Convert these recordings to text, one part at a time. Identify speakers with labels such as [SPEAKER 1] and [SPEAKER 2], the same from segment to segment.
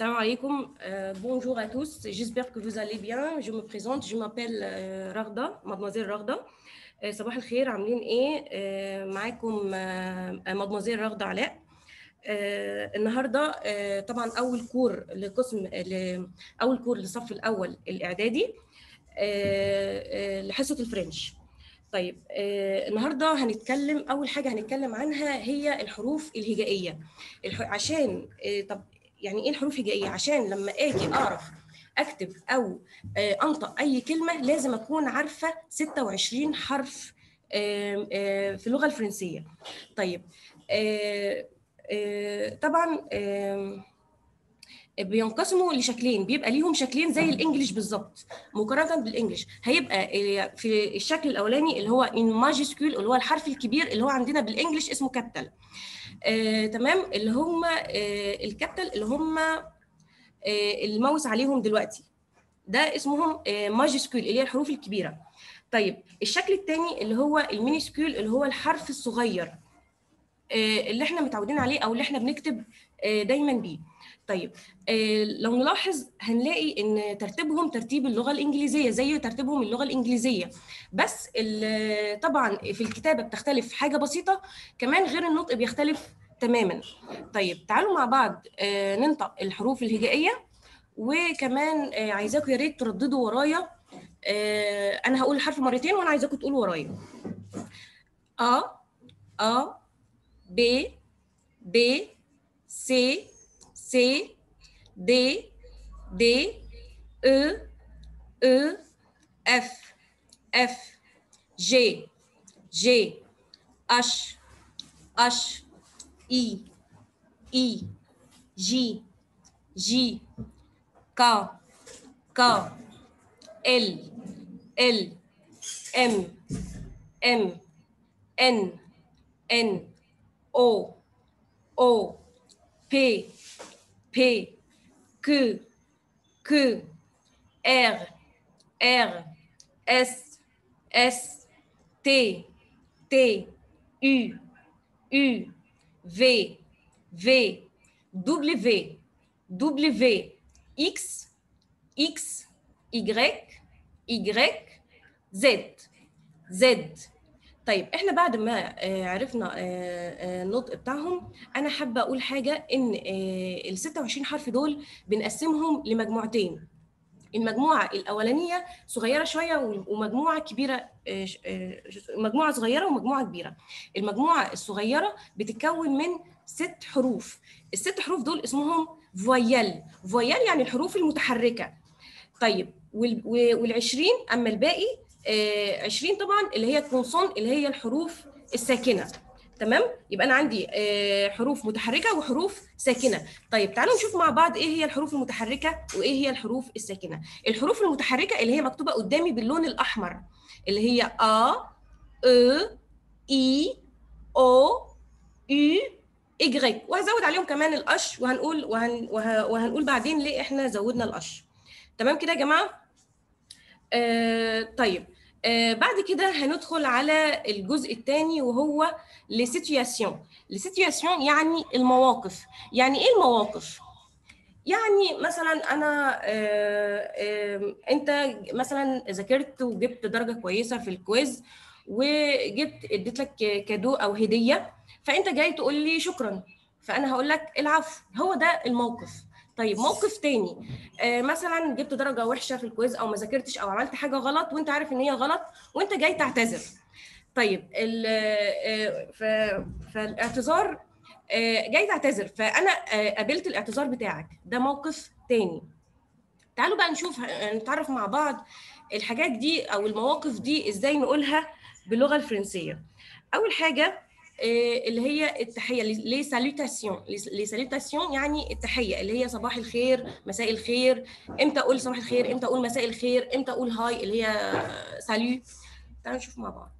[SPEAKER 1] Salam alaikum, euh, bonjour à tous, j'espère que vous allez bien. Je me présente, je m'appelle euh, Ragda, mademoiselle Ragda. آه، صباح الخير عاملين إيه آه، معاكم آه، مادموزيل رغدة علاء النهارده طبعا أول كور لقسم أول كور للصف الأول الإعدادي آه، آه، لحصة الفرنش طيب آه، النهارده هنتكلم أول حاجة هنتكلم عنها هي الحروف الهجائية. عشان طب يعني إيه الحروف الهجائيه عشان لما آجي أعرف أكتب أو آه، أنطق أي كلمة لازم أكون عارفة 26 حرف آه، في اللغة الفرنسية. طيب آه، طبعا بينقسموا لشكلين بيبقى ليهم شكلين زي ال English بالظبط مقارنة بال English. هيبقى في الشكل الأولاني اللي هو en majuscule اللي هو الحرف الكبير اللي هو عندنا بال English اسمه capital آه، تمام. اللي هم آه، ال capital اللي هم آه، الماوس عليهم دلوقتي. ده اسمهم آه، majuscule اللي هي الحروف الكبيرة. طيب الشكل الثاني اللي هو ال minuscule اللي هو الحرف الصغير آه، اللي إحنا متعودين عليه أو اللي إحنا بنكتب آه، دايما بيه. طيب آه، لو نلاحظ هنلاقي إن ترتيبهم ترتيب اللغة الإنجليزية زي ترتيبهم اللغة الإنجليزية. بس طبعا في الكتابة بتختلف حاجة بسيطة كمان غير النطق بيختلف تماما. طيب تعالوا مع بعض آه، ننطق الحروف الهجائية. وكمان آه، عايزاكم يا ريت ترددوا ورايا. أنا هقول الحرف مرتين وأنا عايزاكم تقولوا ورايا. أ أ ب ب س C, D, D, E, E, F, F, G, G, H, H, I, I, J, J, K, K, L, L, M, M, N, N, O, O, P, P Q Q R R S S T T U U V V W W X X Y Y Z Z طيب إحنا بعد ما آه، عرفنا آه، آه، النطق بتاعهم أنا حابة أقول حاجة إن ال 26 حرف دول بنقسمهم لمجموعتين. المجموعة الأولانية صغيرة شوية ومجموعة كبيرة مجموعة صغيرة ومجموعة كبيرة. المجموعة الصغيرة بتتكون من ست حروف. الست حروف دول اسمهم voyelles voyelles يعني الحروف المتحركة. طيب وال- و- وال20 أما الباقي 20 طبعا اللي هي consonnes اللي هي الحروف الساكنة. تمام؟ يبقى أنا عندي آه، حروف متحركة وحروف ساكنة. طيب تعالوا نشوف مع بعض إيه هي الحروف المتحركة وإيه هي الحروف الساكنة. الحروف المتحركة اللي هي مكتوبة قدامي باللون الأحمر اللي هي أ أو اي أو يو اجريك وهزود عليهم كمان القش وهنقول وهن وه- وهنقول بعدين ليه إحنا زودنا القش تمام كده يا جماعة؟ آه طيب. آه بعد كده هندخل على الجزء الثاني وهو les situations les situations يعني المواقف. يعني إيه المواقف؟ يعني مثلا أنا آه آه أنت مثلا ذاكرت وجبت درجة كويسة في ال quiz وجبت اديت لك cadeau أو هدية فأنت جاي تقول لي شكرا. فأنا هقول لك العفو. هو ده الموقف. طيب موقف تاني. آه مثلا جبت درجة وحشة في ال quiz أو ما ذاكرتش أو عملت حاجة غلط وأنت عارف إن هي غلط وأنت جاي تعتذر. طيب آه، فالاعتذار آه، جاي تعتذر. فأنا قابلت الاعتذار بتاعك. ده موقف تاني. تعالوا بقى نشوف نتعرف مع بعض الحاجات دي أو المواقف دي إزاي نقولها باللغة الفرنسية. أول حاجة اللي هي التحية. les salutations les salutations يعني التحية اللي هي صباح الخير مساء الخير. إمتى أقول صباح الخير؟ إمتى أقول مساء الخير؟ إمتى أقول hi؟ اللي هي salut تعالوا نشوف مع بعض.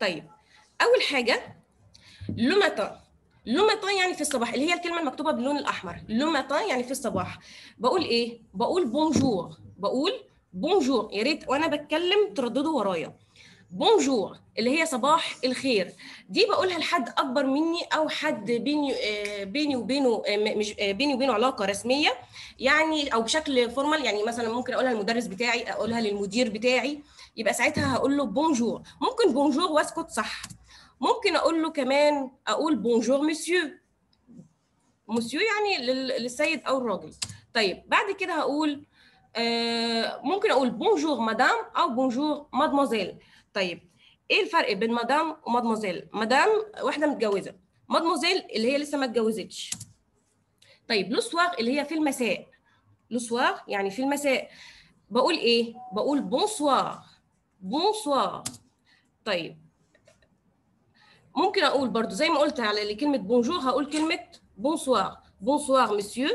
[SPEAKER 1] طيب أول حاجة le matin le matin يعني في الصباح اللي هي الكلمة المكتوبة باللون الأحمر. le matin يعني في الصباح. بقول إيه؟ بقول bonjour بقول bonjour يا ريت وأنا بتكلم ترددوا ورايا. bonjour اللي هي صباح الخير. دي بقولها لحد أكبر مني أو حد بيني آه، بيني وبينه آه، مش آه، بيني وبينه علاقة رسمية. يعني أو بشكل formal يعني مثلا ممكن أقولها للمدرس بتاعي أقولها للمدير بتاعي. يبقى ساعتها هقول له bonjour. ممكن bonjour واسكت صح. ممكن أقول له كمان أقول bonjour monsieur monsieur يعني لل- للسيد أو الراجل. طيب بعد كده هقول ممكن أقول bonjour madame أو bonjour mademoiselle طيب إيه الفرق بين madame و mademoiselle madame واحدة متجوزة مادموزيل اللي هي لسه ما اتجوزتش. طيب le soir اللي هي في المساء. le soir يعني في المساء. بقول إيه؟ بقول bonsoir bonsoir طيب ممكن أقول برضو زي ما قلت على كلمة bonjour هقول كلمة bonsoir bonsoir monsieur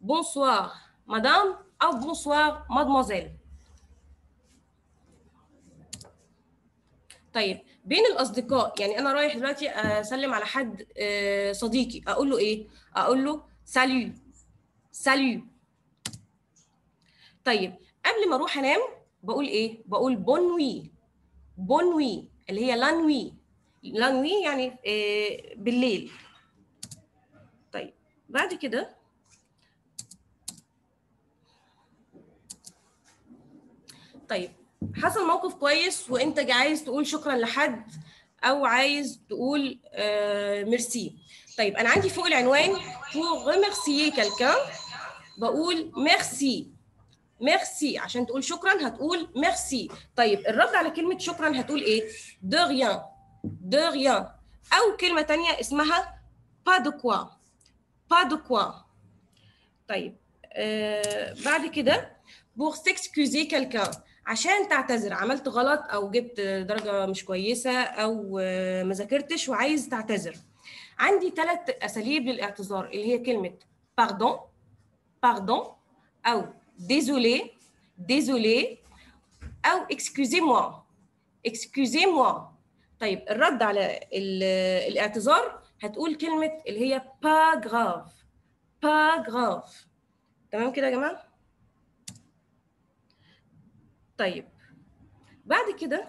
[SPEAKER 1] bonsoir madame أو bonsoir mademoiselle طيب بين الأصدقاء يعني أنا رايح دلوقتي أسلم على حد آه، صديقي. أقول له إيه؟ أقول له salut salut طيب قبل ما أروح أنام بقول إيه؟ بقول bonne nuit bonne nuit اللي هي la nuit la nuit يعني آه، بالليل. طيب بعد كده طيب حصل موقف كويس وانت عايز تقول شكرا لحد أو عايز تقول آه ميرسي. طيب أنا عندي فوق العنوان pour remercier quelqu'un بقول merci merci. عشان تقول شكرا هتقول ميرسي. طيب الرد على كلمة شكرا هتقول إيه؟ De rien de rien. أو كلمة تانية اسمها pas de quoi pas de quoi. طيب آه بعد كده pour s'excuser quelqu'un. عشان تعتذر. عملت غلط أو جبت درجة مش كويسة أو ما ذاكرتش وعايز تعتذر. عندي ثلاث أساليب للاعتذار اللي هي كلمة pardon pardon أو désolé désolé أو excusez-moi excusez-moi. طيب الرد على ال- الاعتذار هتقول كلمة اللي هي pas grave pas grave. تمام كده يا جماعة؟ طيب. بعد كده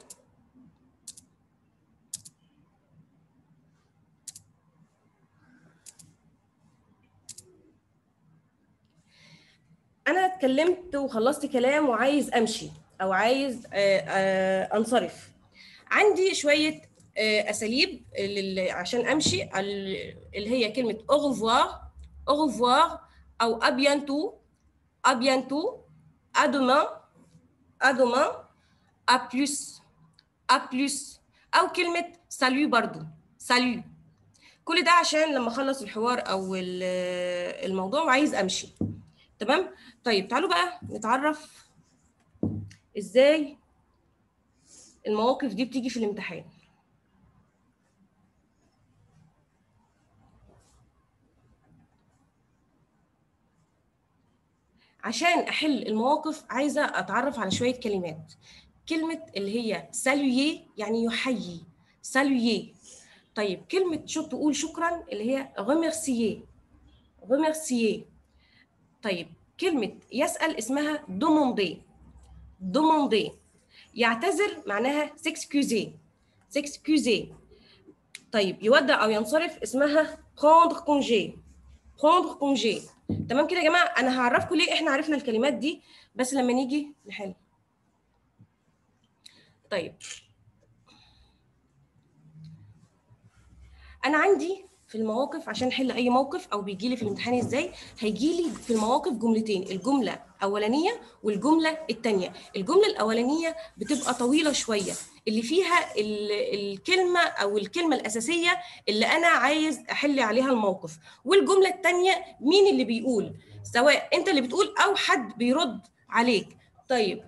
[SPEAKER 1] أنا اتكلمت وخلصت كلام وعايز أمشي أو عايز آه، آه، أنصرف. عندي شوية آه، أساليب عشان أمشي. ال- اللي هي كلمة au revoir أو bientôt à bientôt à demain à plus à plus. أو كلمة salut برضو. Salut. كل ده عشان لما أخلص الحوار أو ال- الموضوع وعايز أمشي. تمام؟ طيب تعالوا بقى نتعرف إزاي المواقف دي بتيجي في الامتحان. عشان أحل المواقف عايزة أتعرف على شوية كلمات. كلمة اللي هي سالويي يعني يحيي. سالويي. طيب كلمة شو تقول شكرا؟ اللي هي remercier. remercier. طيب كلمة يسأل اسمها demander. demander. يعتذر معناها s'excuser. s'excuser. طيب يودع أو ينصرف اسمها prendre congé. prendre congé. تمام كده يا جماعة؟ أنا هعرفكم ليه إحنا عرفنا الكلمات دي بس لما نيجي نحل. طيب. أنا عندي في المواقف عشان احل أي موقف أو بيجي لي في الامتحان إزاي هيجي لي في المواقف جملتين الجملة أولانية والجملة الثانية الجملة الأولانية بتبقى طويلة شوية اللي فيها ال- الكلمة أو الكلمة الأساسية اللي أنا عايز أحل عليها الموقف. والجملة الثانية مين اللي بيقول؟ سواء أنت اللي بتقول أو حد بيرد عليك. طيب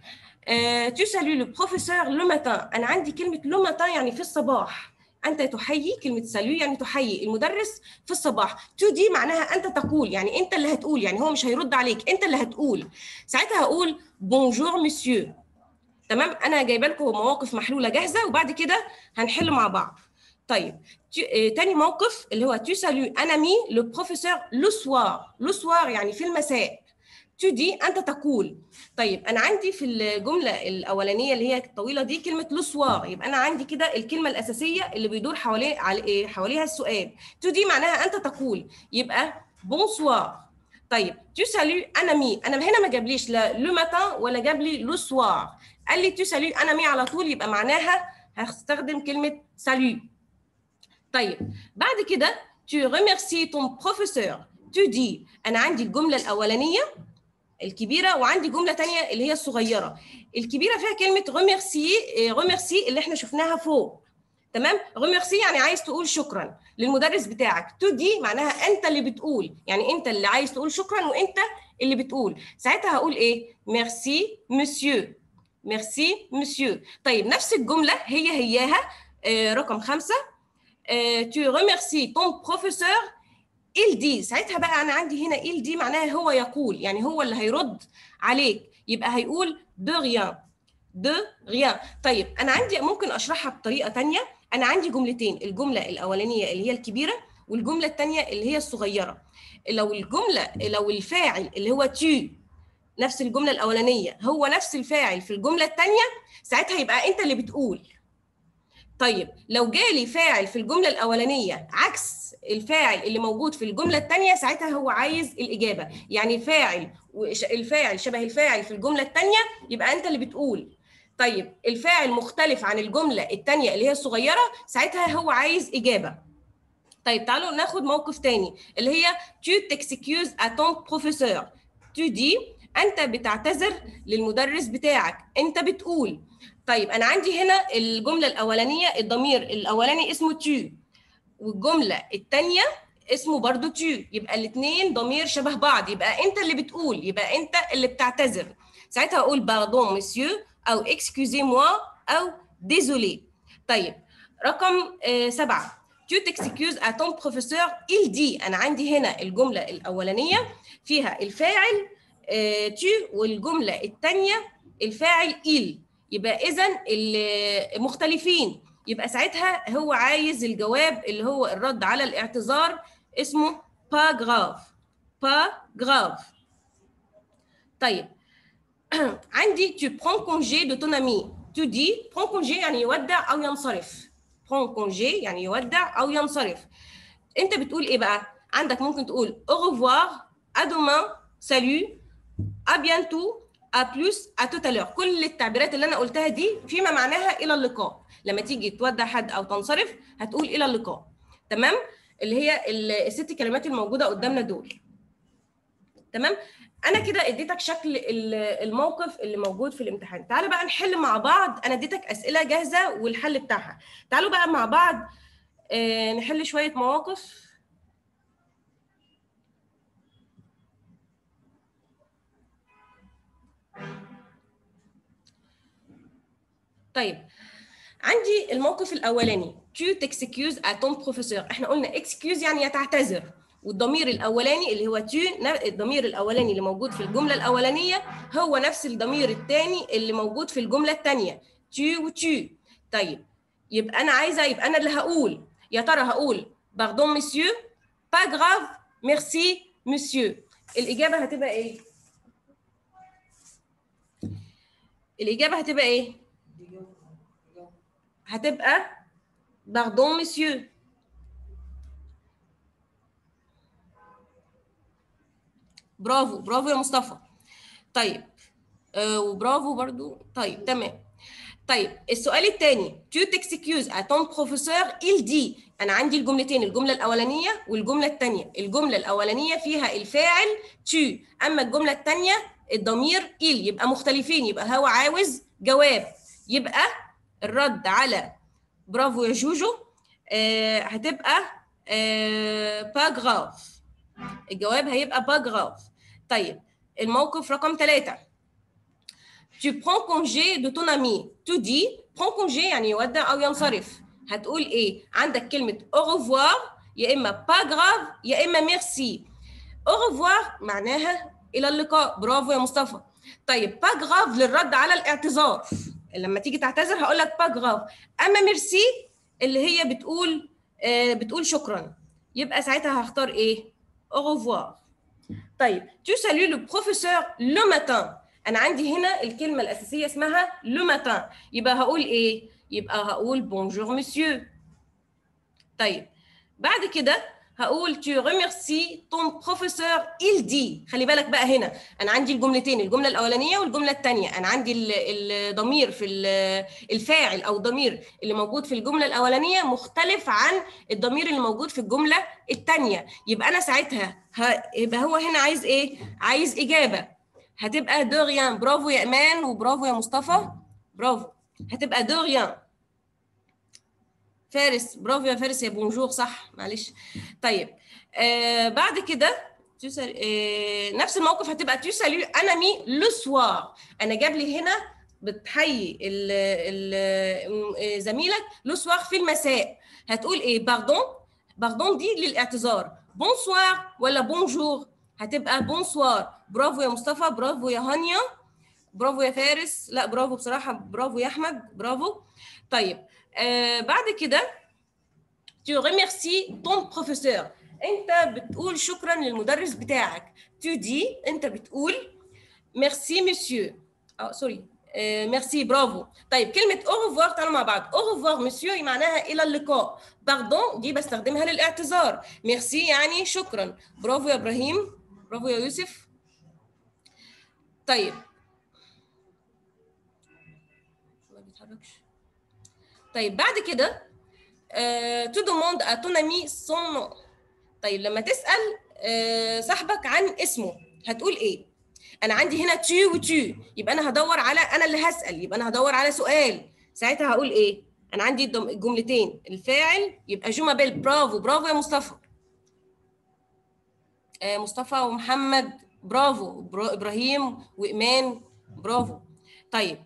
[SPEAKER 1] tu salues le professeur le أنا عندي كلمة le يعني في الصباح. أنت تحيي كلمة salues يعني تحيي المدرس في الصباح. tu dis معناها أنت تقول يعني أنت اللي هتقول يعني هو مش هيرد عليك أنت اللي هتقول. ساعتها هقول bonjour monsieur تمام؟ أنا جايبة لكم مواقف محلولة جاهزة وبعد كده هنحل مع بعض. طيب آه، تاني موقف اللي هو tu salues un ami le professeur le soir le soir يعني في المساء. tu dis أنت تقول. طيب أنا عندي في الجملة الأولانية اللي هي الطويلة دي كلمة le soir يبقى أنا عندي كده الكلمة الأساسية اللي بيدور حواليه حواليها السؤال. tu dis معناها أنت تقول. يبقى bonsoir طيب tu salues un ami أنا هنا ما جابليش لا le matin ولا جاب لي le soir قال لي tu salues un ami على طول يبقى معناها هستخدم كلمة salut طيب بعد كده tu remercies ton professeur. tu dis أنا عندي الجملة الأولانية. الكبيرة وعندي جملة تانية اللي هي الصغيرة. الكبيرة فيها كلمة remercies remercies اللي إحنا شفناها فوق. تمام؟ remercies يعني عايز تقول شكرا للمدرس بتاعك. tu dis معناها أنت اللي بتقول. يعني أنت اللي عايز تقول شكرا وأنت اللي بتقول. ساعتها هقول إيه؟ merci monsieur merci monsieur طيب نفس الجملة هي هياها آه رقم خمسة. tu remercies ton professeur il dit ساعتها بقى أنا عندي هنا il dit معناها هو يقول يعني هو اللي هيرد عليك. يبقى هيقول de rien de rien. طيب أنا عندي ممكن أشرحها بطريقة ثانية أنا عندي جملتين الجملة الأولانية اللي هي الكبيرة والجملة الثانية اللي هي الصغيرة. لو الجملة لو الفاعل اللي هو tu نفس الجملة الأولانية هو نفس الفاعل في الجملة الثانية ساعتها يبقى أنت اللي بتقول. طيب لو جالي فاعل في الجملة الأولانية عكس الفاعل اللي موجود في الجملة الثانية ساعتها هو عايز الإجابة. يعني فاعل الفاعل شبه الفاعل في الجملة الثانية يبقى أنت اللي بتقول. طيب الفاعل مختلف عن الجملة الثانية اللي هي الصغيرة ساعتها هو عايز إجابة. طيب تعالوا ناخد موقف تاني اللي هي tu t'excuses à ton professeur. tu dis أنت بتعتذر للمدرس بتاعك. أنت بتقول طيب أنا عندي هنا الجملة الأولانية الضمير الأولاني اسمه tu والجملة الثانية اسمه برضو tu يبقى الاثنين ضمير شبه بعض. يبقى أنت اللي بتقول يبقى أنت اللي بتعتذر. ساعتها أقول pardon monsieur أو excusez-moi أو désolé طيب رقم آه سبعة. T'excuses à ton professeur. Il dit أنا عندي هنا الجملة الأولانية فيها الفاعل آه tu والجملة الثانية الفاعل il. يبقى اذا مختلفين. يبقى ساعتها هو عايز الجواب اللي هو الرد على الاعتذار اسمه pas grave pas grave طيب. عندي tu prends congé de ton ami. Tu dis prends congé يعني يودع أو ينصرف. Prends congé يعني يودع أو ينصرف. أنت بتقول إيه بقى؟ عندك ممكن تقول au revoir à demain salut à bientôt tout à l'heure كل التعبيرات اللي أنا قلتها دي فيما معناها إلى اللقاء. لما تيجي تودع حد أو تنصرف هتقول إلى اللقاء. تمام؟ اللي هي الست كلمات الموجودة قدامنا دول. تمام؟ أنا كده اديتك شكل الموقف اللي موجود في الامتحان. تعالوا بقى نحل مع بعض. أنا اديتك أسئلة جاهزة والحل بتاعها. تعالوا بقى مع بعض نحل شوية مواقف. طيب عندي الموقف الأولاني. Tu t'excuses à professeur. إحنا قلنا excuse يعني يتعتذر. والضمير الأولاني اللي هو tu الضمير الأولاني اللي موجود في الجملة الأولانية هو نفس الضمير الثاني اللي موجود في الجملة الثانية tu و tu طيب يبقى أنا عايزة يبقى أنا اللي هقول. يا ترى هقول pardon monsieur pas grave. Merci monsieur. الإجابة هتبقى إيه؟ الإجابة هتبقى إيه؟ هتبقى باردون مسيو. برافو برافو يا مصطفى. طيب آه وبرافو برضو. طيب تمام. طيب السؤال الثاني t'excuses à ton professeur il dit أنا عندي الجملتين الجملة الأولانية والجملة الثانية الجملة الأولانية فيها الفاعل tu أما الجملة الثانية الضمير il يبقى مختلفين يبقى هو عاوز جواب. يبقى الرد على برافو يا جوجو آه هتبقى آه باغراف الجواب هيبقى pas grave طيب الموقف رقم ثلاثة tu prends congé de ton ami. Tu dis prends congé يعني يودع أو ينصرف. هتقول إيه؟ عندك كلمة au revoir يا إما grave يا إما merci au revoir معناها إلى اللقاء. برافو يا مصطفى. طيب grave للرد على الاعتذار. لما تيجي تعتذر هقول لك pas grave أما ميرسي اللي هي بتقول آه بتقول شكرا. يبقى ساعتها هختار إيه؟ Au طيب tu salues le professeur le matin. أنا عندي هنا الكلمة الأساسية اسمها le matin. يبقى هقول إيه؟ يبقى هقول bonjour monsieur. طيب بعد كده هقول tu remercies ton professeur il dit. خلي بالك بقى هنا. أنا عندي الجملتين الجملة الأولانية والجملة الثانية أنا عندي الضمير في الفاعل أو الضمير اللي موجود في الجملة الأولانية مختلف عن الضمير اللي موجود في الجملة الثانية يبقى أنا ساعتها يبقى هو هنا عايز إيه؟ عايز إجابة. هتبقى de rien برافو يا إيمان وبرافو يا مصطفى. برافو هتبقى de rien فارس برافو يا فارس يا bonjour صح؟ معلش. طيب آه بعد كده آه نفس الموقف هتبقى tu un ami le soir أنا جاب لي هنا بتحيي ال زميلك le soir في المساء. هتقول إيه؟ pardon pardon دي للاعتذار. bonsoir ولا bonjour هتبقى bonsoir برافو يا مصطفى برافو يا هانيا برافو يا فارس. لا برافو بصراحة برافو يا أحمد برافو طيب آه بعد كده tu remercies ton professeur. انت بتقول شكرا للمدرس بتاعك. tu dis انت بتقول merci monsieur. آه sorry merci برافو طيب كلمة au revoir تعالوا مع بعض. au revoir monsieur معناها إلى اللقاء. pardon دي بستخدمها للاعتذار. ميرسي يعني شكرا. برافو يا إبراهيم. برافو يا يوسف. طيب طيب بعد كده tu demandes à ton ami son طيب لما تسأل آه صاحبك عن اسمه هتقول إيه؟ أنا عندي هنا tu و tu يبقى أنا هدور على أنا اللي هسأل. يبقى أنا هدور على سؤال. ساعتها هقول إيه؟ أنا عندي الجملتين الفاعل يبقى je m'appelle برافو. برافو يا مصطفى. آه مصطفى ومحمد برافو. إبراهيم وإيمان برافو. طيب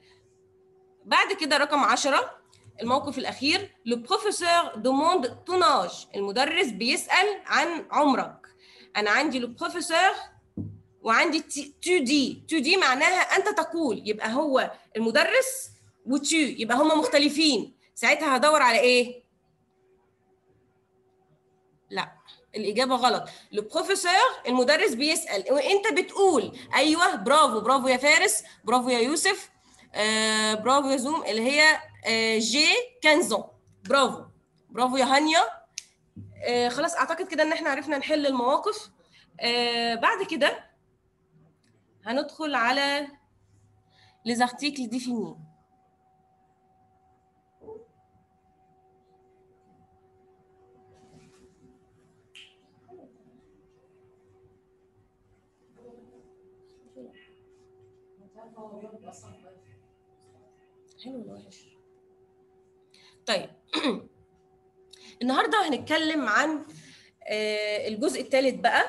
[SPEAKER 1] بعد كده رقم 10 الموقف الأخير le professeur demande ton âge المدرس بيسأل عن عمرك. أنا عندي le professeur وعندي tu dis. tu dis معناها أنت تقول. يبقى هو المدرس و tu يبقى هما مختلفين. ساعتها هدور على إيه؟ لا الإجابة غلط. le professeur المدرس بيسأل. وأنت بتقول. أيوه برافو. برافو يا فارس. برافو يا يوسف. آه برافو يا زوم. اللي هي جي 15 برافو. برافو يا هانيا. آه خلاص أعتقد كده إن إحنا عرفنا نحل المواقف. آه بعد كده هندخل على les définis. حلو ولا وحش؟ طيب. النهارده هنتكلم عن الجزء الثالث بقى.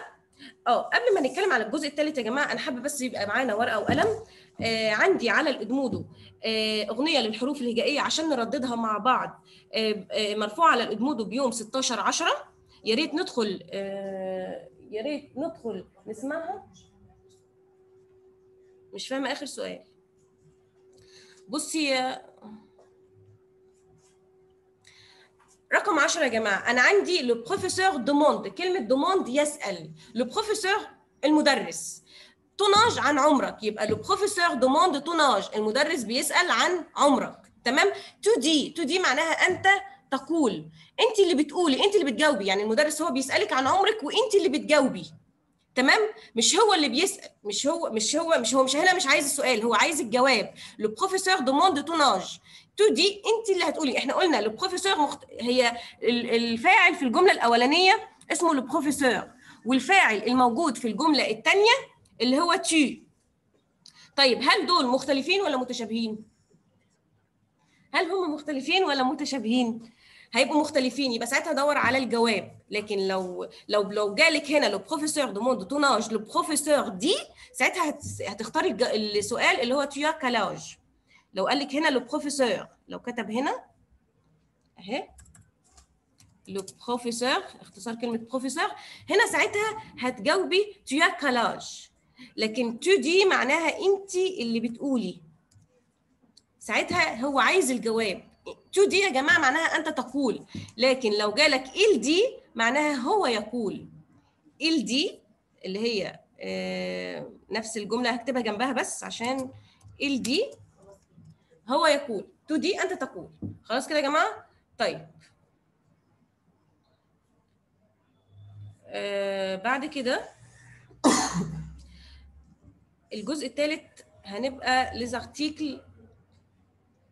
[SPEAKER 1] آه قبل ما نتكلم على الجزء الثالث يا جماعة أنا حابة بس يبقى معانا ورقة وقلم آه عندي على الإدمودو آه أغنية للحروف الهجائية عشان نرددها مع بعض. آه آه مرفوعة على الإدمودو بيوم 16 10 يا ريت ندخل آه يا ريت ندخل نسمعها. مش فاهمة آخر سؤال. بصي يا رقم 10 يا جماعة. أنا عندي le professeur demande كلمة demande يسأل. le professeur المدرس. ton âge عن عمرك. يبقى le professeur demande ton âge المدرس بيسأل عن عمرك. تمام؟ تو دي تو دي معناها أنت تقول. أنت اللي بتقولي. أنت اللي بتجاوبي. يعني المدرس هو بيسألك عن عمرك وأنت اللي بتجاوبي. تمام؟ مش هو اللي بيسأل. مش هو مش هو مش هو مش هنا مش عايز السؤال. هو عايز الجواب. le professeur demande ton âge tu dis انت اللي هتقولي. إحنا قلنا le professeur مخت... هي الفاعل في الجملة الأولانية اسمه le professeur والفاعل الموجود في الجملة الثانية اللي هو tu طيب هل دول مختلفين ولا متشابهين؟ هل هم مختلفين ولا متشابهين؟ هيبقوا مختلفين يبقى ساعتها ادور على الجواب. لكن لو لو لو جالك هنا le professeur demande ton âge le professeur dit ساعتها هتختاري السؤال اللي هو tu as quel âge لو قال لك هنا le professeur لو كتب هنا أهي. le professeur اختصار كلمة بروفيسور هنا ساعتها هتجاوبي tu as quel âge لكن tu dis معناها انت اللي بتقولي. ساعتها هو عايز الجواب. tu dis يا جماعة معناها أنت تقول. لكن لو جالك il dit معناها هو يقول. il dit اللي هي آه نفس الجملة هكتبها جنبها بس عشان il dit هو يقول. tu dis أنت تقول. خلاص كده يا جماعة؟ طيب. آه بعد كده الجزء الثالث هنبقى les articles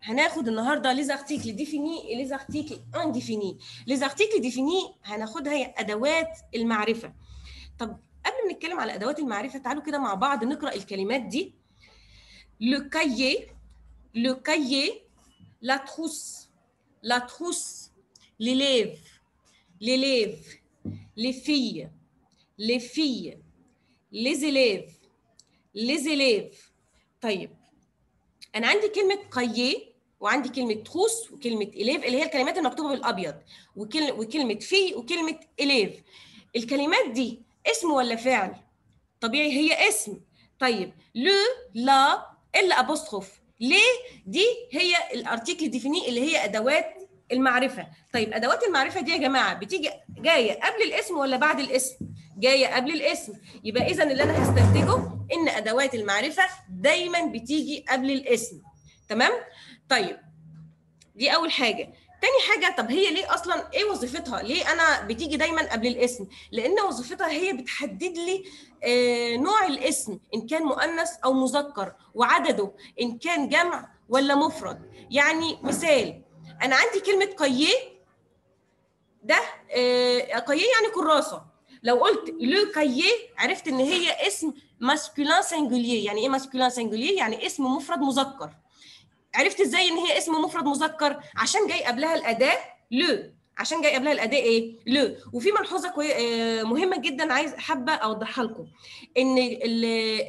[SPEAKER 1] هناخد النهارده les articles définis les articles indéfinis les articles définis هناخدها هي أدوات المعرفة. طب قبل ما نتكلم على أدوات المعرفة تعالوا كده مع بعض نقرأ الكلمات دي. le cahier le cahier la trousse la trousse l'élève l'élève les filles les filles les élèves les élèves. طيب. أنا عندي كلمة cahier وعندي كلمة trousse وكلمة élève اللي هي الكلمات المكتوبة بالأبيض وكل... وكلمة filles وكلمة élèves الكلمات دي اسم ولا فعل؟ طبيعي هي اسم. طيب. le la l'apostrophe les دي هي ال articles définis اللي هي أدوات المعرفة. طيب أدوات المعرفة دي يا جماعة بتيجي جاية قبل الاسم ولا بعد الاسم؟ جاية قبل الاسم. يبقى اذا اللي أنا هستنتجه إن أدوات المعرفة دايما بتيجي قبل الاسم. تمام؟ طيب دي أول حاجة. تاني حاجة طب هي ليه أصلا إيه وظيفتها؟ ليه أنا بتيجي دايما قبل الاسم؟ لأن وظيفتها هي بتحدد لي آه نوع الاسم إن كان مؤنث أو مذكر وعدده إن كان جمع ولا مفرد. يعني مثال أنا عندي كلمة قييه ده آه قييه يعني كراسة. لو قلت le cahier عرفت إن هي اسم masculin singulier يعني إيه masculin singulier يعني اسم مفرد مذكر. عرفت إزاي ان هي اسم مفرد مذكر؟ عشان جاي قبلها الأداة le عشان جاي قبلها الأداة إيه؟ le وفي ملحوظة كوي... مهمة جدا عايز حابة أوضحها لكم. إن ال...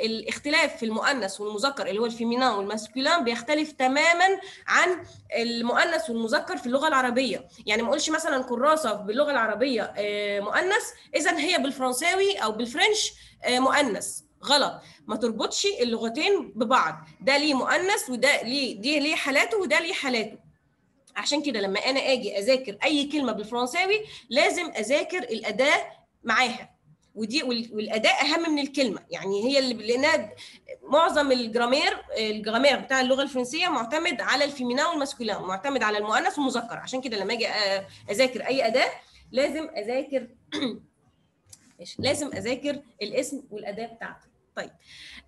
[SPEAKER 1] الاختلاف في المؤنث والمذكر اللي هو ال féminin وال masculin بيختلف تماما عن المؤنث والمذكر في اللغة العربية. يعني ما أقولش مثلا كراسة باللغة العربية مؤنث اذا هي بالفرنساوي أو بال French مؤنث. غلط. ما تربطش اللغتين ببعض. ده ليه مؤنث وده ليه دي ليه حالاته وده ليه حالاته. عشان كده لما أنا آجي أذاكر أي كلمة بالفرنساوي لازم أذاكر الأداة معاها. ودي والأداة أهم من الكلمة. يعني هي اللي لأنها معظم ال grammaire ال grammaire بتاع اللغة الفرنسية معتمد على ال féminin وال masculin معتمد على المؤنث والمذكر. عشان كده لما آجي أذاكر أي أداة لازم أذاكر لازم أذاكر الاسم والأداة بتاعته طيب.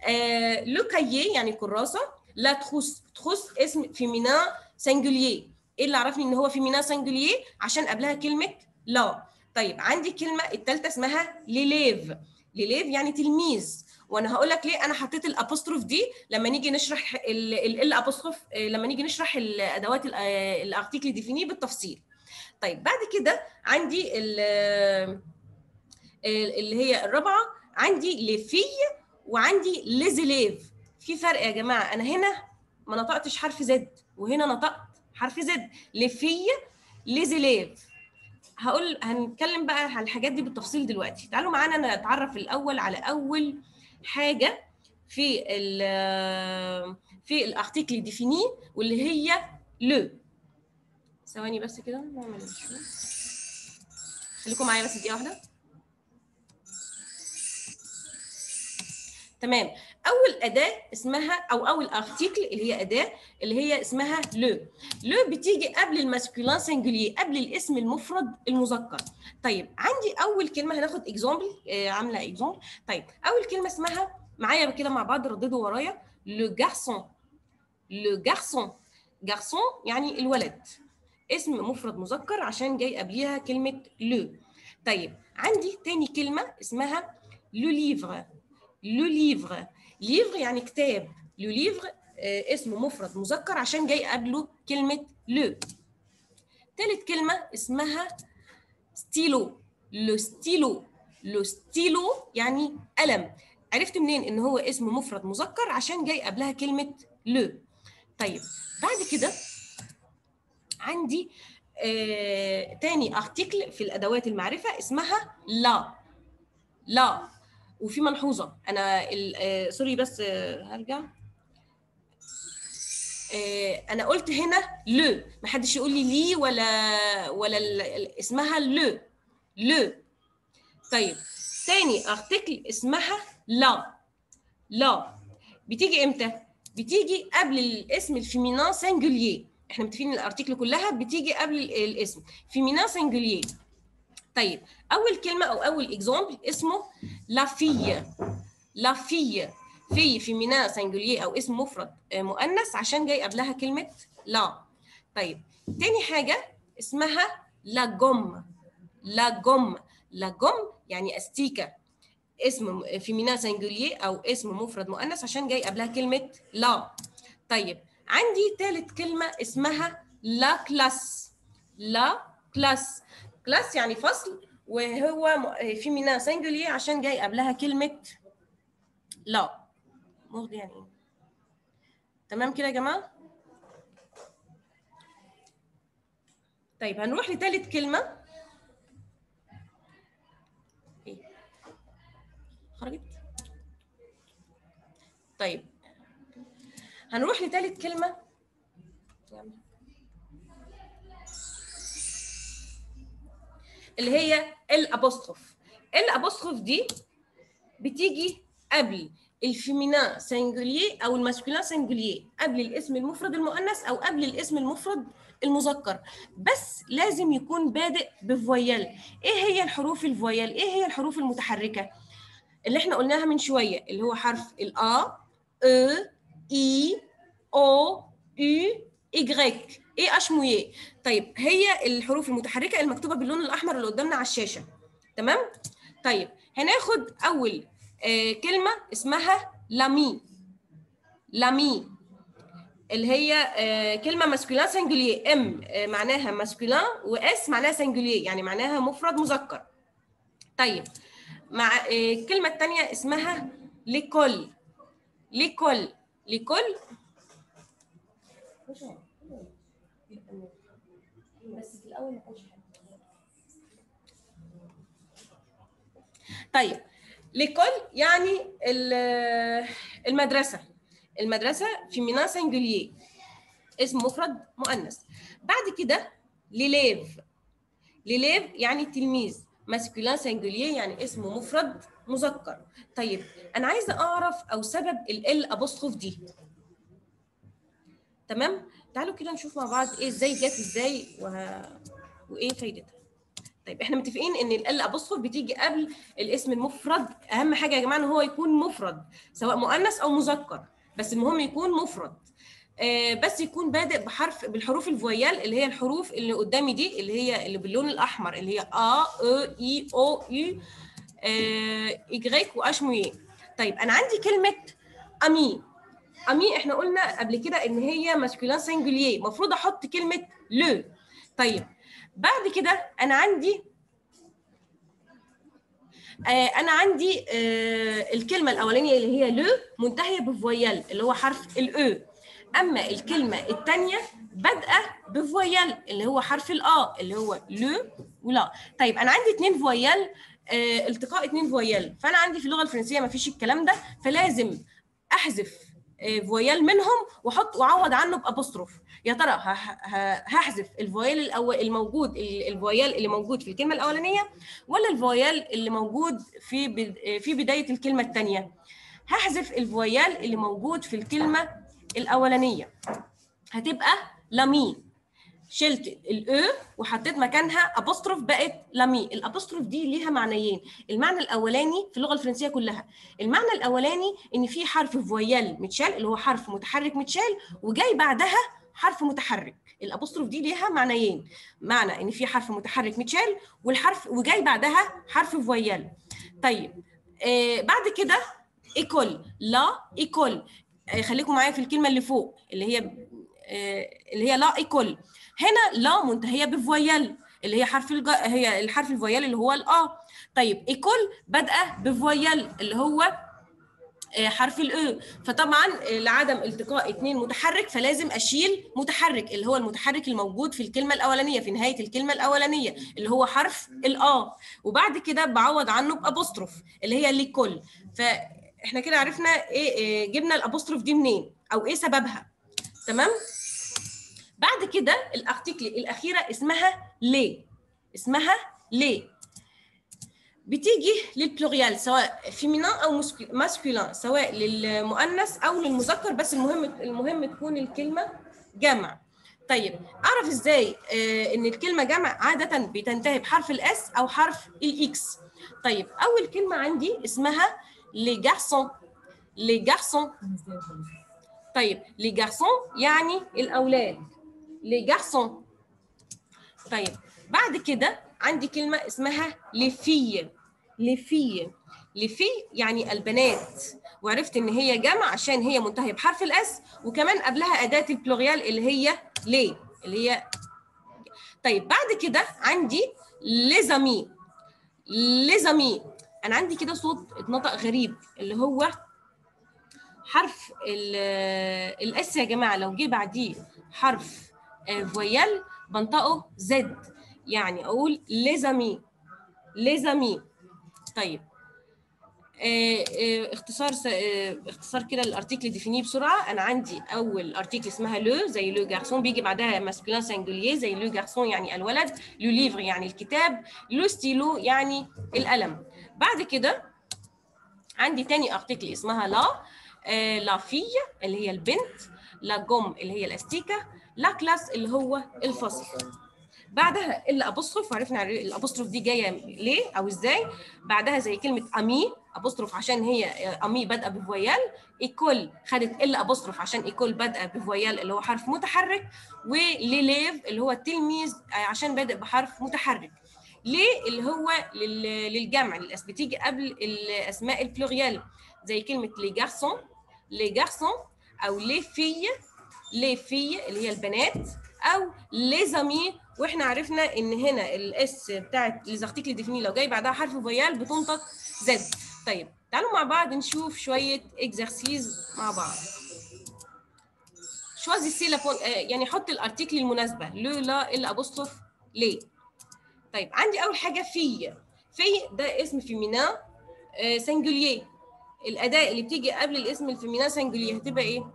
[SPEAKER 1] آه le cahier يعني كراسه la trousse trousse اسم féminin singulier إيه اللي عرفني إن هو féminin singulier عشان قبلها كلمة la. طيب عندي كلمة الثالثه اسمها l'élève l'élève يعني تلميذ. وأنا هقول لك ليه أنا حطيت ال apostrophe دي. لما نيجي نشرح ال apostrophe لما نيجي نشرح الأدوات ال articles définis بالتفصيل. طيب بعد كده عندي اللي هي الرابعة. عندي les filles وعندي les élèves في فرق يا جماعة أنا هنا ما نطقتش حرف Z وهنا نطقت حرف Z les filles les élèves هقول هنتكلم بقى على الحاجات دي بالتفصيل دلوقتي. تعالوا معانا نتعرف الأول على أول حاجة في ال في ال articles définis واللي هي le ثواني بس كده نعمل خليكم معايا بس دقيقة واحدة. تمام. أول أداة اسمها أو أول article اللي هي أداة اللي هي اسمها le. le بتيجي قبل ال masculin singulier قبل الاسم المفرد المذكر. طيب عندي أول كلمة هناخد exemple آه عاملة exemple طيب أول كلمة اسمها معايا كده مع بعض رددوا ورايا. le garçon le garçon garçon يعني الولد. اسم مفرد مذكر عشان جاي قبليها كلمة le. طيب عندي تاني كلمة اسمها le livre le livre. livre يعني كتاب. le livre آه اسمه مفرد مذكر عشان جاي قبله كلمة le. تالت كلمة اسمها stylo. le stylo. le stylo يعني قلم. عرفت منين إن هو اسم مفرد مذكر؟ عشان جاي قبلها كلمة le. طيب بعد كده عندي آه تاني article في الأدوات المعرفة اسمها la. la. وفي ملحوظة. أنا آه sorry بس آه هرجع. آه أنا قلت هنا le ما حدش يقول لي les ولا ولا اسمها le le طيب تاني article اسمها la. la. بتيجي إمتى؟ بتيجي قبل الاسم ال féminin singulier إحنا متفقين ال article كلها بتيجي قبل ال- الاسم. féminin singulier طيب أول كلمة أو أول exemple اسمه la fille la fille في féminin singulier أو اسم مفرد آه، مؤنث عشان جاي قبلها كلمة la. طيب تاني حاجة اسمها la gomme la gomme la gomme يعني أستيكة اسم féminin singulier أو اسم مفرد مؤنث عشان جاي قبلها كلمة la. طيب عندي ثالث كلمة اسمها la classe la classe classe يعني فصل وهو م- féminin singulier عشان جاي قبلها كلمة la. مغضي يعني إيه؟ تمام كده يا جماعة؟ طيب هنروح لثالث كلمة. إيه؟ خرجت؟ طيب هنروح لثالث كلمة. اللي هي الأبوستروف. ال apostrophe دي بتيجي قبل ال féminin singulier أو ال masculin singulier قبل الاسم المفرد المؤنث أو قبل الاسم المفرد المذكر. بس لازم يكون بادئ ب voyelle إيه هي الحروف ال voyelle إيه هي الحروف المتحركة؟ اللي إحنا قلناها من شوية اللي هو حرف الا أو اي أو يو ايجريك إيه اشمويه طيب هي الحروف المتحركة المكتوبة باللون الأحمر اللي قدامنا على الشاشة تمام؟ طيب هناخد أول آه كلمة اسمها l'ami l'ami اللي هي آه كلمة masculin singulier m معناها masculin و s معناها singulier يعني معناها مفرد مذكر. طيب مع آه الكلمة الثانية اسمها l'école بس في الأول ما طيب l'école يعني ال- المدرسة. المدرسة féminin singulier اسم مفرد مؤنث. بعد كده l'élève. l'élève يعني تلميذ. masculin singulier يعني اسم مفرد مذكر. طيب أنا عايزة أعرف أو سبب ال apostrophe دي. تمام؟ تعالوا كده نشوف مع بعض إيه إزاي جت إزاي و... وإيه فايدتها. طيب إحنا متفقين إن ال apostrophe بتيجي قبل الاسم المفرد. أهم حاجة يا جماعة إن هو يكون مفرد سواء مؤنث أو مذكر بس المهم يكون مفرد. آه بس يكون بادئ بحرف بالحروف ال voyelle اللي هي الحروف اللي قدامي دي اللي هي اللي باللون الأحمر اللي هي آ اي أو يو ايجريك واشمويه طيب أنا عندي كلمة ami ami إحنا قلنا قبل كده إن هي masculin singulier المفروض أحط كلمة le طيب بعد كده أنا عندي آه أنا عندي آه الكلمة الأولانية اللي هي le منتهية ب voyelle اللي هو حرف ال e أما الكلمة الثانية بادئة ب voyelle اللي هو حرف ال a اللي هو le ولا. طيب أنا عندي اثنين voyelle آه التقاء اثنين voyelle فأنا عندي في اللغة الفرنسية ما فيش الكلام ده فلازم أحذف voyelle منهم واحط واعوض عنه ب apostrophe. يا ترى هحذف ال voyelle الأول الموجود ال voyelle اللي موجود في الكلمة الأولانية ولا ال voyelle اللي موجود في في بداية الكلمة الثانية هحذف ال voyelle اللي موجود في الكلمة الأولانية. هتبقى l'ami شلت ال e وحطيت مكانها apostrophe بقت l'ami ال apostrophe دي ليها معنيين. المعنى الأولاني في اللغة الفرنسية كلها. المعنى الأولاني إن في حرف voyelle متشال اللي هو حرف متحرك متشال وجاي بعدها حرف متحرك. ال apostrophe دي ليها معنيين. معنى إن في حرف متحرك متشال والحرف وجاي بعدها حرف voyelle طيب آه بعد كده école. la école. آه خليكم معايا في الكلمة اللي فوق اللي هي آه اللي هي la école. هنا la منتهية ب voyelle اللي هي حرف الج... هي الحرف ال voyelle اللي هو ال a طيب école بادئه ب voyelle اللي هو حرف ال e فطبعا لعدم التقاء اثنين متحرك فلازم أشيل متحرك اللي هو المتحرك الموجود في الكلمة الأولانية في نهاية الكلمة الأولانية اللي هو حرف ال a وبعد كده بعوض عنه ب apostrophe اللي هي l'école فإحنا كده عرفنا إيه جبنا ال apostrophe دي منين أو إيه سببها. تمام؟ بعد كده ال article الأخيرة اسمها les. اسمها les. بتيجي لل pluriel سواء féminin أو masculin سواء للمؤنث أو للمذكر بس المهم المهم تكون الكلمة جمع. طيب أعرف إزاي آه إن الكلمة جمع عادة بتنتهي بحرف الأس أو حرف الإكس؟ طيب أول كلمة عندي اسمها لي جارسون لي جارسون طيب لي جارسون يعني الأولاد. لي جارسون طيب بعد كده عندي كلمة اسمها لي في لي في لي في يعني البنات. وعرفت إن هي جمع عشان هي منتهيه بحرف الأس وكمان قبلها أداة البلوريال اللي هي ليه اللي هي طيب بعد كده عندي les amis les amis أنا عندي كده صوت اتنطق غريب اللي هو حرف ال s يا جماعة لو جه بعديه حرف voyelle بنطقه z يعني أقول les amis les amis طيب. آه آه اختصار آه اختصار كده ال article défini بسرعة. أنا عندي أول article اسمها le زي le garçon بيجي بعدها masculin singulier زي le garçon يعني الولد. le livre يعني الكتاب. le stylo يعني القلم. بعد كده عندي تاني article اسمها la la fille اللي هي البنت. la gomme اللي هي الأستيكة. la classe اللي هو الفصل. بعدها l apostrophe وعرفنا ال apostrophe دي جاية ليه أو إزاي؟ بعدها زي كلمة amie apostrophe عشان هي amie بادئه ب voyelle école خدت l apostrophe عشان école بادئه ب voyelle اللي هو حرف متحرك و l'élève اللي هو التلميذ عشان بادئ بحرف متحرك. les؟ اللي هو للجمع بتيجي قبل الأسماء ال pluriel زي كلمة les garçons les garçons أو les filles les filles اللي هي البنات أو les amis؟ وإحنا عرفنا إن هنا ال s بتاعت les articles définis لو جاي بعدها حرف voyelle بتنطق z طيب تعالوا مع بعض نشوف شوية exercices مع بعض. choisis la bonne... يعني حط ال article المناسبة. le la l apostrophe les؟ طيب عندي أول حاجة fille fille ده اسم féminin آه الاداه اللي بتيجي قبل الاسم ال féminin singulier هتبقى إيه؟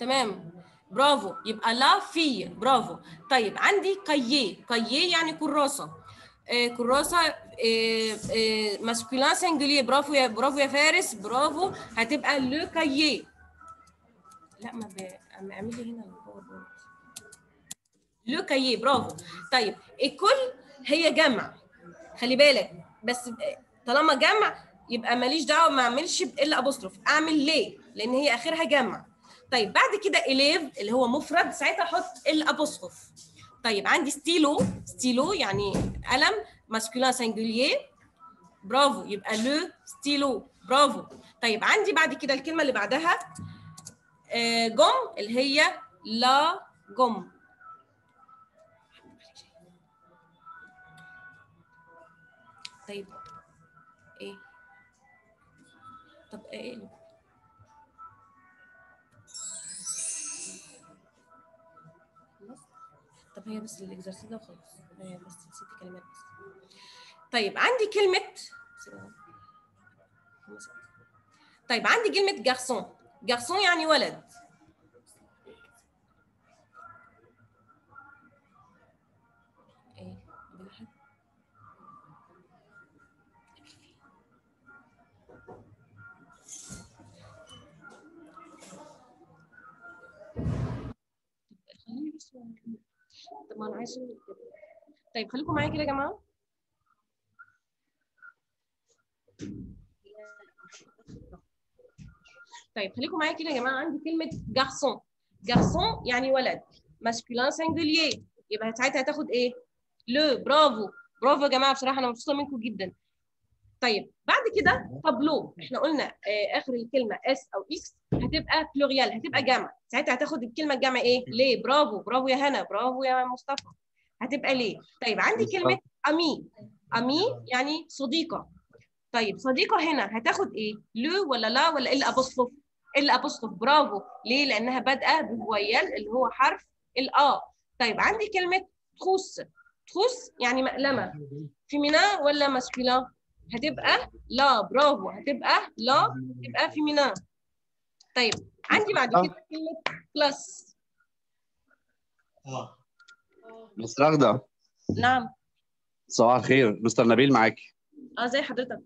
[SPEAKER 1] تمام. برافو. يبقى la fille. برافو. طيب عندي قيي قيي يعني كراسه آه كراسه آه آه masculin singulier برافو يا برافو يا فارس. برافو. هتبقى le cahier لا ما اعملي هنا le cahier برافو. طيب الكل هي جمع. خلي بالك. بس طالما جمع يبقى ماليش دعوة ما اعملش l apostrophe. أعمل les؟ لأن هي آخرها جمع. طيب بعد كده élève اللي هو مفرد ساعتها أحط ال apostrophe. طيب عندي stylo. stylo يعني قلم masculin singulier برافو يبقى le stylo. برافو. طيب عندي بعد كده الكلمة اللي بعدها آه gomme اللي هي la gomme. طيب إيه؟ طب إيه؟ هي بس الاكزرسيس ده وخلاص. هي بس ست كلمات بس. طيب عندي كلمة طيب عندي كلمة جارسون جارسون يعني ولد. طب ما أنا عايز طيب خليكم معايا كده يا جماعة. طيب خليكم معايا كده يا جماعة. عندي كلمة garçon garçon يعني ولد. masculin singulier يبقى ساعتها هتاخد إيه؟ le برافو برافو يا جماعة. بصراحة أنا مبسوطة منكم جدا. طيب بعد كده tableaux إحنا قلنا آه آخر الكلمة s أو x هتبقى pluriel هتبقى جمع ساعتها هتاخد الكلمة الجمع إيه؟ les؟ برافو برافو يا هنا برافو يا مصطفى. هتبقى les؟ طيب عندي كلمة amie. amie يعني صديقة. طيب صديقة هنا هتاخد إيه؟ le ولا la ولا l apostrophe l apostrophe برافو. ليه؟ لأنها بادئة ب voyelle اللي هو حرف ال a طيب عندي كلمة trousse trousse يعني مقلمه féminin ولا masculin هتبقى la. برافو. هتبقى la تبقى féminin. طيب عندي بعد كده كلمة بلس
[SPEAKER 2] مستر رغدة
[SPEAKER 1] نعم.
[SPEAKER 2] صباح الخير. مستر نبيل معاكي
[SPEAKER 1] آه زي حضرتك؟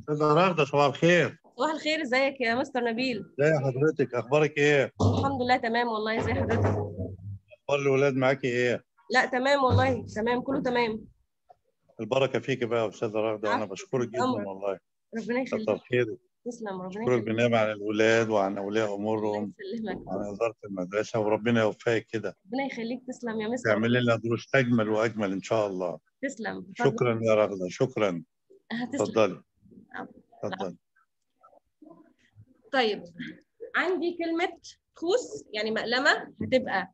[SPEAKER 3] استاذة رغدة صباح الخير.
[SPEAKER 1] صباح الخير إزيك يا مستر نبيل؟
[SPEAKER 3] ازي حضرتك؟ أخبارك إيه؟
[SPEAKER 1] الحمد لله تمام والله. ازي حضرتك؟
[SPEAKER 3] أخبار الولاد معاكي إيه؟
[SPEAKER 1] لا تمام والله. تمام كله تمام.
[SPEAKER 3] البركة فيك بقى يا أستاذة رغدة
[SPEAKER 1] وأنا.
[SPEAKER 3] بشكرك جدا. والله.
[SPEAKER 1] ربنا
[SPEAKER 3] كتر
[SPEAKER 1] يخليك.
[SPEAKER 3] خيرك
[SPEAKER 1] تسلم ربنا يخليك.
[SPEAKER 3] بالنعمة عن الولاد وعن أولياء
[SPEAKER 1] أمورهم
[SPEAKER 3] وعن اداره المدرسة وربنا يوفقك كده.
[SPEAKER 1] ربنا يخليك. تسلم يا مستر.
[SPEAKER 3] تعملي لنا دروس أجمل وأجمل إن شاء الله.
[SPEAKER 1] تسلم.
[SPEAKER 3] شكرا يا رغدة شكرا. اتفضلي. اتفضلي.
[SPEAKER 1] طيب عندي كلمة خوس يعني مقلمة هتبقى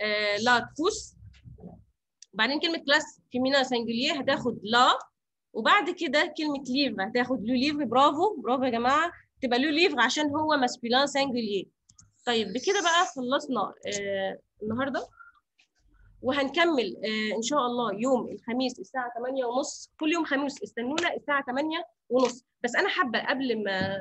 [SPEAKER 1] آه la trousse بعدين كلمة classe féminin singulier هتاخد la. وبعد كده كلمة livre هتاخد le livre برافو برافو يا جماعة تبقى le livre عشان هو masculin singulier طيب بكده بقى خلصنا آه النهارده. وهنكمل آه إن شاء الله يوم الخميس الساعة 8 ونص كل يوم خميس استنونا الساعة 8 ونص. بس أنا حابة قبل ما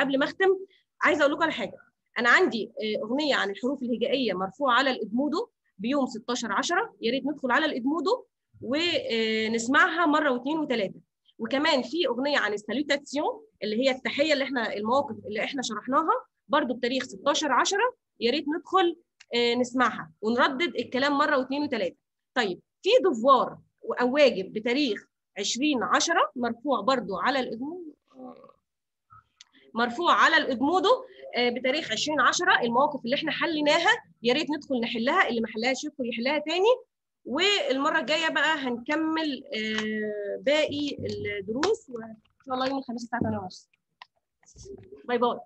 [SPEAKER 1] قبل ما أختم عايزة أقول لكم على حاجة. أنا عندي آه، أغنية عن الحروف الهجائية مرفوعة على ال Edmodo بيوم 16 10 يا ريت ندخل على ال Edmodo. ونسمعها مرة واثنين وثلاثة. وكمان في أغنية عن ال salutation اللي هي التحية اللي إحنا المواقف اللي إحنا شرحناها برضو بتاريخ 16 10 يا ريت ندخل آه، نسمعها ونردد الكلام مرة واثنين وثلاثة. طيب في devoir أو واجب بتاريخ 20 10 مرفوع برضو على ال Edmodo مرفوع على ال Edmodo آه، بتاريخ 20 10 المواقف اللي إحنا حليناها. يا ريت ندخل نحلها اللي ما حلهاش يدخل يحلها تاني. والمرة الجاية بقى هنكمل آه، باقي الدروس وإن شاء الله يوم الخميس الساعة 8:30 باي باي.